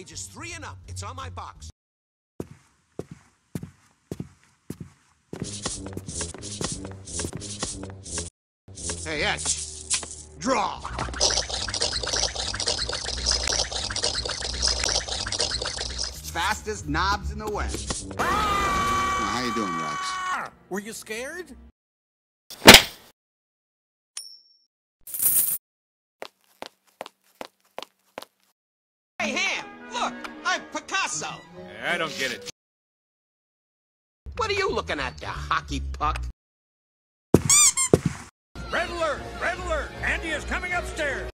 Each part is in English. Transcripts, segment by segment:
ages three and up. It's on my box. Hey, Etch. Draw. Fastest knobs in the West. Ah! Now, how you doing, Rex? Were you scared? I'm Picasso! I don't get it. What are you looking at, you hockey puck? Red alert! Red alert! Andy is coming upstairs!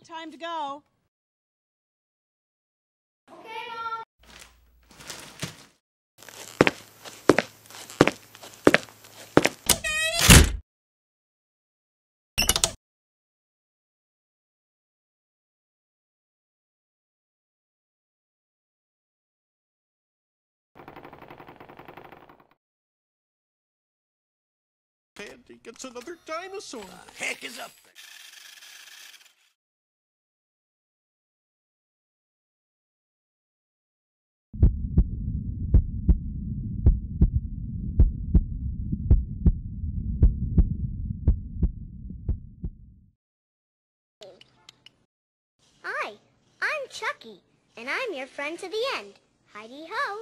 On. Time to go. Andy gets another dinosaur. heck is up there? And I'm your friend to the end. Heidi ho.